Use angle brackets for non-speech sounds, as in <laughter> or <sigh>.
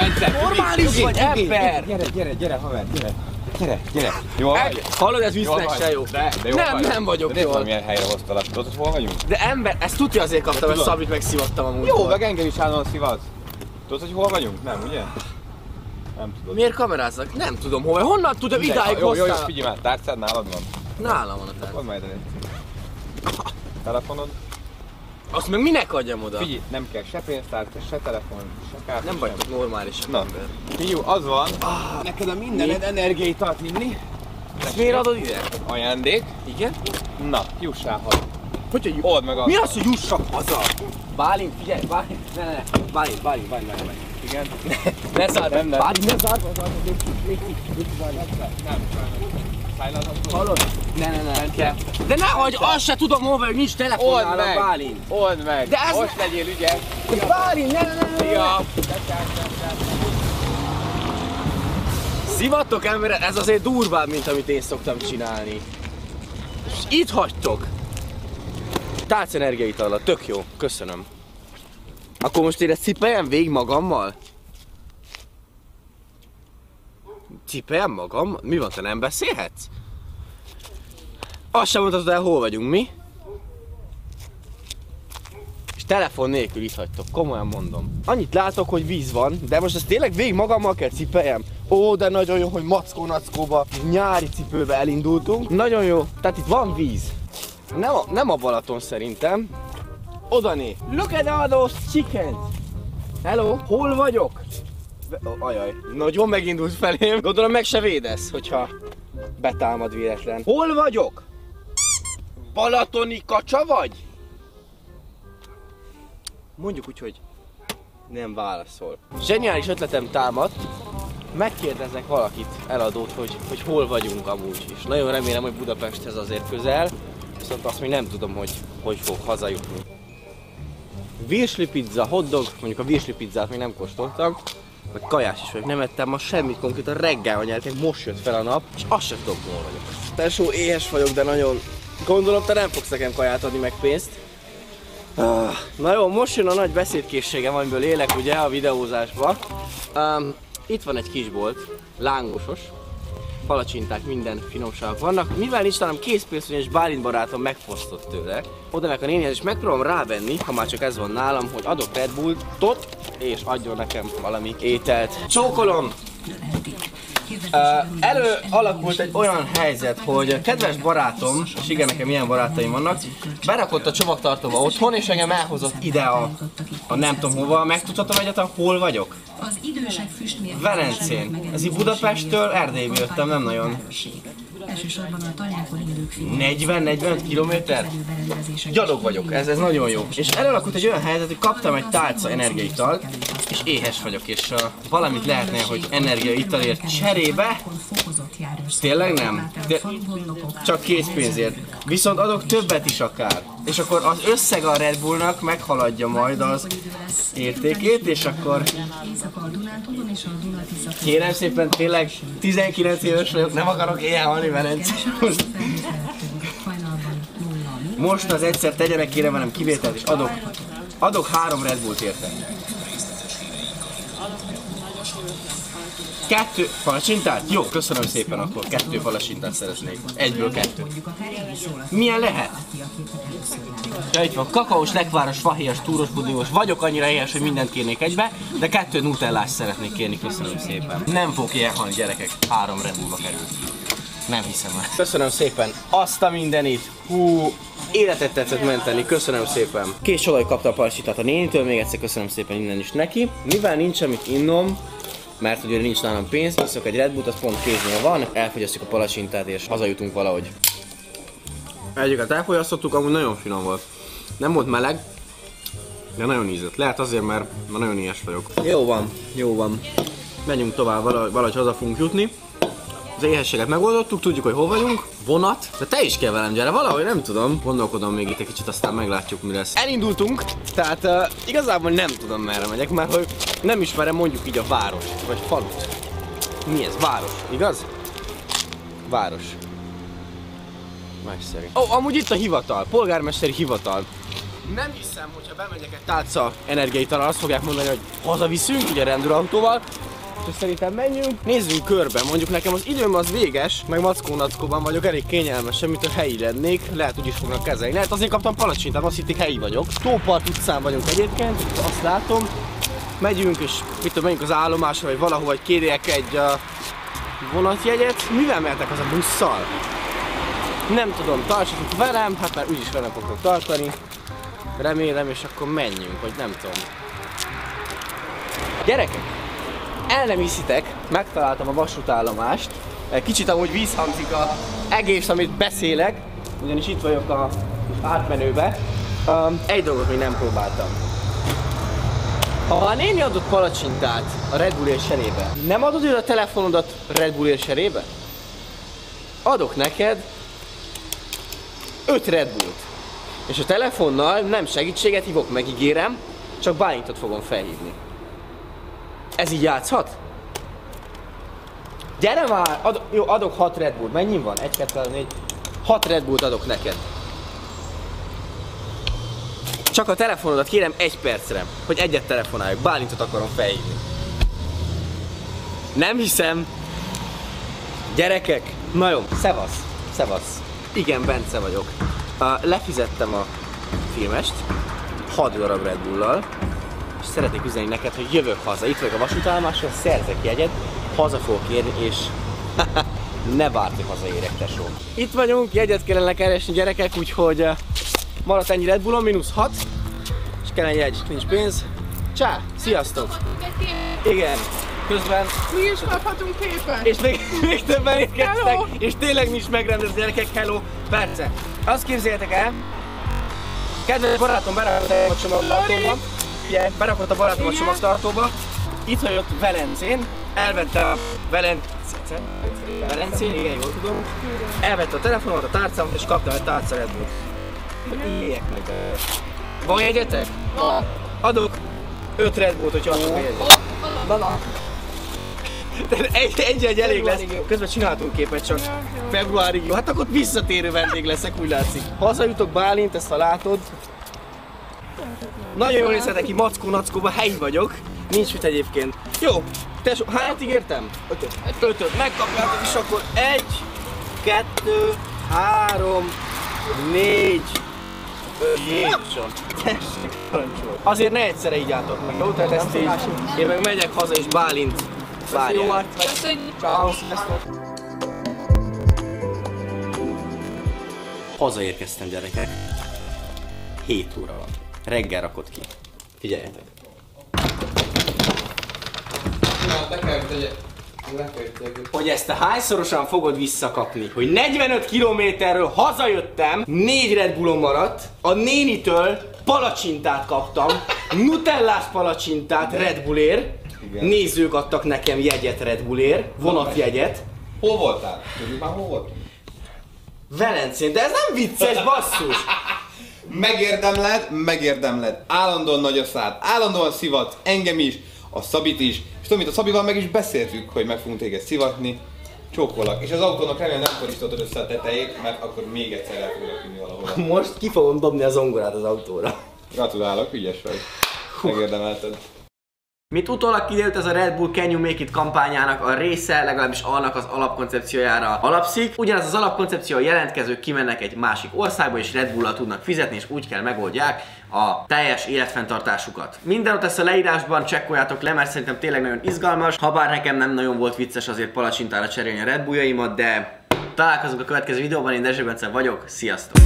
Bence, Normális vagy, ember! Gyere, gyere, gyere, haver, gyere. Gyere, gyere. Jó vagy? Hallod, ez visznek se jó. De, de jó Nem, vagy. nem vagyok de nem jól. tudom, milyen helyre hoztalak. Tudod, hogy hol vagyunk? De ember, ezt tudja azért kaptam, mert. Szabit megszivattam amúgy. Jó, meg engem is állandóan szivatsz. Tudod, hogy hol vagyunk? Nem, ugye? Nem tudod. Miért kameráznak? Nem tudom hol. Honnan tudom, Mindegy, idáig Jó, jó, jó, hoztál? figyelj már, tárcád nálad van. Nálam van a tárgy. Mondd majd. Telefonod? Azt meg minek adjam oda? Figyelj, nem kell se pénztárca, se telefon, se kártya. Nem sem. vagytok normálisak Na. ember. Figyelj, az van, neked a mindened energiaitalt inni. Ezt miért adod ide? Ajándék. Igen? Na, jussál haza. Hogy hogy Old meg azt. Mi az, hogy jussak haza? Bálint, figyelj, Bálint, ne, ne, ne, Bálint, Bálint, Bálint, Bálint, Bálint. Igen. Ne zárd, Nem, nem. Bálint, ne zárd, ne légy ki, légy ki. Nem, Szájlázható. Hallod? Ne, ne, ne, kell. De ne hagyd, azt se tudom hol vagy, nincs telefon Old nálam, meg! Bálint. Old meg! De ez Most legyél ügyes! Bálint, ne, ne, ne, ne, ne. Ja! Szivattok emberek, ez azért durvább, mint amit én szoktam csinálni. És itt hagytok. Tálc energiaitala, tök jó, köszönöm. Akkor most én ezt cipeljem végig magammal? Cipeljem magam? Mi van, te nem beszélhetsz? Azt sem mondhatod el, hol vagyunk, mi? És telefon nélkül itt hagytok, komolyan mondom. Annyit látok, hogy víz van, de most ezt tényleg végig magammal kell cipeljem. Ó, de nagyon jó, hogy mackó-nackóba, nyári cipőbe elindultunk. Nagyon jó, tehát itt van víz. Nem a, nem a Balaton szerintem. Odané. Look at all those chickens. Hello, hol vagyok? Ajaj, nagyon megindult felém. Gondolom meg se védesz, hogyha betámad véletlen. Hol vagyok? Balatoni kacsa vagy? Mondjuk úgy, hogy nem válaszol. Zseniális ötletem támadt. Megkérdezek valakit, eladót, hogy, hogy hol vagyunk amúgy. És nagyon remélem, hogy Budapesthez azért közel. Viszont azt még nem tudom, hogy hogy fog hazajutni. Virsli pizza, hotdog, mondjuk a virsli pizzát még nem kóstoltam. Vagy kajás is vagyok, nem ettem ma semmit konkrétan reggel van nyelték, most jött fel a nap, és azt sem tudom, hol vagyok. Tesó, éhes vagyok, de nagyon... Gondolom, te nem fogsz nekem kaját adni, meg pénzt. Ah, Na jó, most jön a nagy beszédkészségem, amiből élek ugye a videózásba. Um, itt van egy kisbolt, lángosos, palacsinták, minden finomságok vannak. Mivel nincs nálam és Bálint barátom megfosztott tőle, oda meg a nénihez, és megpróbálom rávenni, ha már csak ez van nálam, hogy adok Red Bullt-tot, és adjon nekem valami ételt. Csókolom! Uh, elő alakult egy olyan helyzet, hogy kedves barátom, és igen, nekem ilyen barátaim vannak, berakott a csomagtartóba otthon, és engem elhozott ide a, a nem tudom hova. Megtudhatom egyáltalán, hol vagyok? Az idősek füstmérő Velencén. Ez így Budapesttől Erdélyből jöttem, nem nagyon. Elsősorban a tanyákon élők figyelme. 40-45 kilométer? Gyalog vagyok, ez, ez nagyon jó. És elalakult egy olyan helyzet, hogy kaptam egy tálca energiaitalt, és éhes vagyok, és uh, valamit lehetne, hogy energiaitalért cserébe. Tényleg nem? De csak készpénzért. Viszont adok többet is akár. És akkor az összeg a Red Bullnak meghaladja majd az értékét, és akkor kérem szépen tényleg 19 éves vagyok, nem akarok ilyen halni Velence. Most az egyszer tegyenek kérem velem kivételt, és adok, adok három Red Bullt érte. Kettő palacsintát? Jó, köszönöm szépen akkor. Kettő palacsintát szeretnék. Egyből kettő. Milyen lehet? Ja, itt van, kakaós, lekváros, fahéjas, túros, pudingos. Vagyok annyira éhes, hogy mindent kérnék egybe, de kettő nutellás szeretnék kérni, köszönöm szépen. Nem fog ilyen gyerekek. Három Red Bullba kerül. Nem hiszem el. Köszönöm szépen azt a mindenit. Hú, életet tetszett menteni, köszönöm szépen. Két solaj kapta a parsitát a nénitől, még egyszer köszönöm szépen innen is neki. Mivel nincs amit innom, mert ugye nincs nálam pénz, iszok egy Red Bullt, az pont kéznél van, elfogyasztjuk a palacsintát és hazajutunk valahogy. Egyiket elfogyasztottuk, amúgy nagyon finom volt. Nem volt meleg, de nagyon ízett. Lehet azért, mert ma nagyon éhes vagyok. Jó van, jó van. Menjünk tovább, valahogy, valahogy haza fogunk jutni. Az éhességet megoldottuk, tudjuk, hogy hol vagyunk. Vonat. De te is kell velem, gyere, valahogy nem tudom. Gondolkodom még itt egy kicsit, aztán meglátjuk, mi lesz. Elindultunk, tehát uh, igazából nem tudom merre megyek, mert hogy nem ismerem mondjuk így a város, vagy falut. Mi ez? Város, igaz? Város. Nagyszerű. Ó, oh, amúgy itt a hivatal, polgármesteri hivatal. Nem hiszem, hogyha bemegyek egy tálca energiaitalra, azt fogják mondani, hogy hazaviszünk, ugye rendőrautóval, és szerintem menjünk, nézzünk körbe. Mondjuk nekem az időm az véges, meg mackó nackóban vagyok, elég kényelmes, mint a helyi lennék, lehet úgy is fognak kezelni. Lehet azért kaptam palacsintát, azt hitték helyi vagyok. Tópart utcán vagyunk egyébként, azt látom. Megyünk és mit tudom, megyünk az állomásra, vagy valahova, hogy kérjek egy uh, vonatjegyet. Mivel mehetek az a busszal? Nem tudom, tartsatok velem, hát már úgyis velem fogok tartani. Remélem, és akkor menjünk, vagy nem tudom. Gyerekek, el nem hiszitek, megtaláltam a vasútállomást. Kicsit amúgy vízhangzik a egész, amit beszélek, ugyanis itt vagyok a átmenőbe. Um, egy dolgot még nem próbáltam. A néni adott palacsintát a Red Bull serébe, nem adod ő a telefonodat Red Bull serébe? Adok neked 5 Red Bullt. És a telefonnal nem segítséget hívok, megígérem, csak Bálintot fogom felhívni. Ez így játszhat? Gyere már! Ad, jó, adok 6 Red Bullt. Mennyi van? 1, 2, 3, 4. 6 Red Bullt adok neked. Csak a telefonodat kérem egy percre, hogy egyet telefonáljuk. Bálintot akarom felhívni. Nem hiszem. Gyerekek, na jó, szevasz, szevasz. Igen, Bence vagyok. Uh, lefizettem a filmest, 6 darab Red Bull-lal, és szeretnék üzenni neked, hogy jövök haza. Itt vagyok a vasútállomáson, szerzek jegyet, haza fogok érni, és <laughs> ne várj, hogy hazaérek, tesó. Itt vagyunk, jegyet kellene keresni gyerekek, úgyhogy uh, maradt ennyi Red Bullon, mínusz 6, és kellene jegy, nincs pénz. Csá, sziasztok! Igen, közben Mi is kaphatunk képet? és még, <laughs> még többen érkeztek, és tényleg nincs megrendezve gyerekek, hello, perce. Azt képzeljétek el, kedves barátom berakott a csomagtartóba, ugye, berakott a barátom a csomagtartóba, itt hagyott Velencén, elvette a Velencén, Velencén, igen, jól tudom, elvette a telefonomat, a tárcámat, és kaptam egy tárca Red Bullt. Éljek meg. Van jegyetek? Adok 5 Red Bullt, hogyha adok a jegyet. Egy, egy, egy elég lesz. Közben csináltunk képet csak februárig. Hát akkor visszatérő vendég leszek, úgy látszik. Hazajutok Bálint, ezt ha látod. Nagyon jól nézhetek ki, mackó nackóba, helyi vagyok. Nincs mit egyébként. Jó, tesó, hányat ígértem? Ötöt. Ötöt, megkapjátok is akkor egy, kettő, három, négy, Jézusom. Tessék. Azért ne egyszerre így álltok meg, jó? Tehát ezt így, én meg megyek haza és Bálint várják. Köszönjük! Ciao, sziasztok! Hazaérkeztem gyerekek. 7 óra van. Reggel rakott ki. Figyeljetek. Hogy ezt te hányszorosan fogod visszakapni? Hogy 45 kilométerről hazajöttem, 4 Red Bullon maradt, a nénitől palacsintát kaptam, nutellás palacsintát Red Bullért, Igen. nézők adtak nekem jegyet Red Bullért, vonatjegyet, Hol voltál? Tudjuk már hol volt? Velencén, de ez nem vicces, basszus! Megérdemled, megérdemled. Állandóan nagy a szád, állandóan szivat, engem is, a Szabit is. És tudom, mint a Szabival meg is beszéltük, hogy meg fogunk téged szivatni. Csókolak. És az autónak remélem nem korisztottad össze a tetejét, mert akkor még egyszer el foglak vinni valahol. Most ki fogom dobni a zongorát az autóra. Gratulálok, ügyes vagy. Megérdemelted. Mint utólag kiderült, ez a Red Bull Can You Make It kampányának a része, legalábbis annak az alapkoncepciójára alapszik. Ugyanaz az alapkoncepció a jelentkezők kimennek egy másik országba, és Red Bull-al tudnak fizetni, és úgy kell megoldják a teljes életfenntartásukat. Minden ott ezt a leírásban csekkoljátok le, mert szerintem tényleg nagyon izgalmas. Habár nekem nem nagyon volt vicces azért palacsintára cserélni a Red Bulljaimat, de találkozunk a következő videóban, én Dezső Bence vagyok, sziasztok!